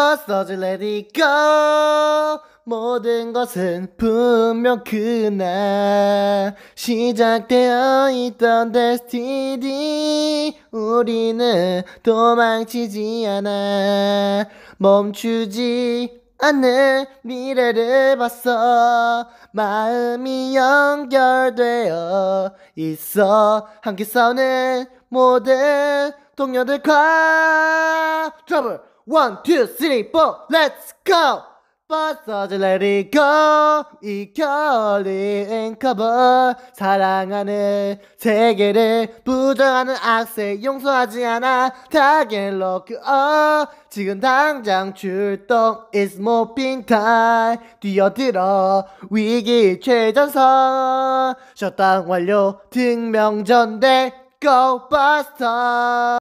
버스터즈 let's go. 모든 것은 분명 그날 시작되어 있던 destiny 우리는 도망치지 않아. 멈추지 않는 미래를 봤어. 마음이 연결되어 있어. 함께 싸우는 모든 동료들과 트러블 one, two, three, four, let's go! 버스터즈 let go 이 결린 커버 사랑하는 세계를 부정하는 악세 용서하지 않아. 타겟 로크업 지금 당장 출동 It's moving time. 뛰어들어 위기 최전선. 셧다운 완료 등명전대 Go Buster